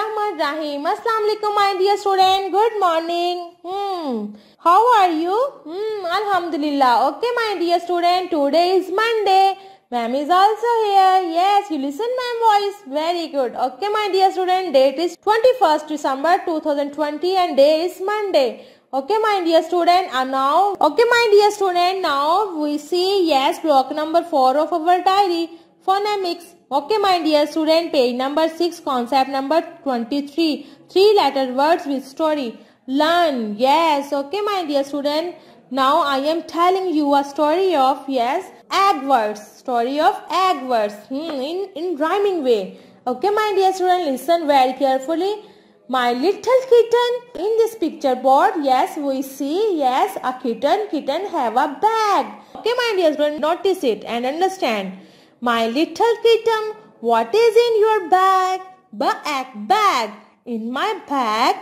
Bismillahirrahmanirrahim. Assalamu alaikum, my dear student. Good morning. Hmm. How are you? Hmm. Alhamdulillah. Okay, my dear student. Today is Monday. Ma'am is also here. Yes, you listen ma'am voice. Very good. Okay, my dear student. Date is 21st December 2020 and day is Monday. Okay, my dear student. And now, okay, my dear student. Now we see yes block number 4 of our diary. Phonemics. Okay, my dear student, page number 6, concept number 23. Three letter words with story. Learn. Yes. Okay, my dear student. Now I am telling you a story of, yes, words. Story of words. Hmm, in, in rhyming way. Okay, my dear student, listen very carefully. My little kitten. In this picture board, yes, we see, yes, a kitten. Kitten have a bag. Okay, my dear student, notice it and understand. My little kitten, what is in your bag? Bag, bag. In my bag,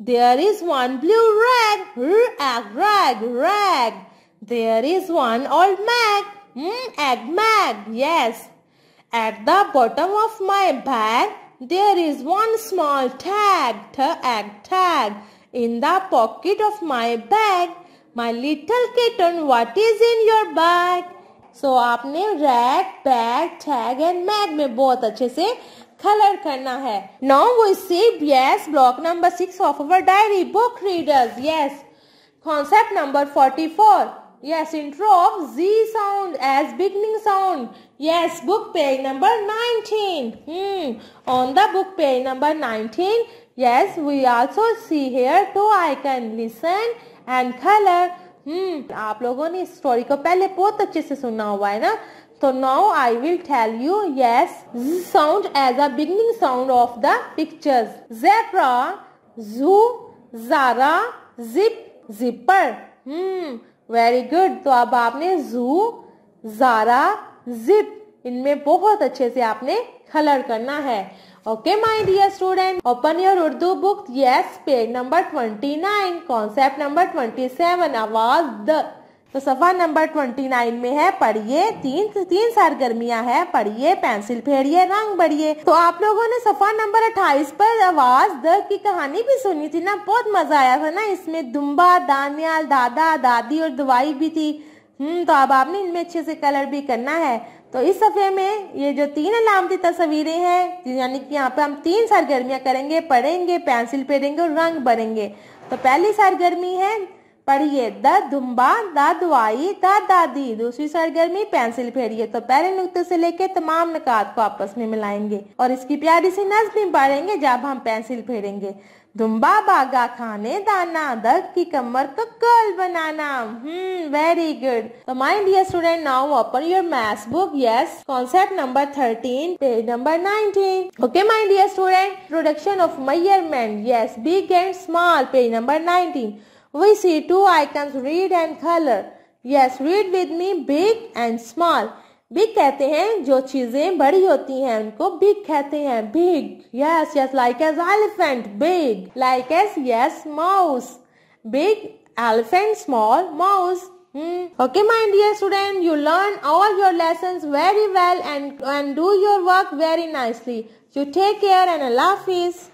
there is one blue rag. Rag, rag, rag. There is one old mag. Mm, egg mag, yes. At the bottom of my bag, there is one small tag. Tag, tag. In the pocket of my bag, my little kitten, what is in your bag? So so, आपने red bag tag and mag में बहुत अच्छे से colour करना है। Now वो इससे yes block number six of our diary book readers yes concept number forty four yes intro of G sound as beginning sound yes book page number nineteen on the book page number nineteen yes we also see here two I can listen and colour hmm. आप लोगों ने इस story को पहले बहुत अच्छे से सुना हुआ है ना? तो now I will tell you yes sound as a beginning sound of the pictures zebra zoo Zara zip zipper hmm very good तो अब आपने जू जारा जिप इनमें बहुत अच्छे से आपने कलर करना है। Okay, my dear student, open your Urdu book. Yes, page number 29, concept number 27, आवाज़ द। तो सफ़ा नंबर 29 में है पढ़िए तीन तीन सरगर्मियाँ है पढ़िए पेंसिल फेरिए रंग बढ़िए। तो आप लोगों ने सफ़ा नंबर 28 पर आवाज़ द की कहानी भी सुनी थी ना बहुत मज़ा आया था ना इसमें दुम्बा दानियाल दादा दादी और दवाई भी थी। हम्म तो अब आपने इनमें अच्छे से कलर भी करना है। तो इस सफ़े में ये जो तीन अलामती तस्वीरें हैं, यानी कि यहाँ पे हम तीन सरगर्मियाँ करेंगे, पढ़ेंगे, पेंसिल पेरेंगे और रंग भरेंगे। तो पहली सरगर्मी है पढ़िए, द दुम्बा द दुआई, द दादी। दूसरी सरगर्मी, पेंसिल फेरिए। तो पहले नुकते से लेके तमाम नकात को आपस में मिलाएँगे और इसकी प्यारी सी नज्म पढ़ेंगे जब हम पेंसिल फेरेंगे। दुम्बा बागा खाने, दाना, दर्द की कमर तो को कर्ल बनाना। हम्म वेरी गुड तो my dear student now open your maths book yes concept number 13 page number 19 okay my dear student production of measurement yes big and small page number 19 we see two icons read and color. Yes, read with me big and small. big kehte hain jo cheeze badi hoti hain unko big kehte hain big yes yes like as elephant big like as yes mouse big elephant small mouse hmm. okay my dear student you learn all your lessons very well and and do your work very nicely you take care and a allah is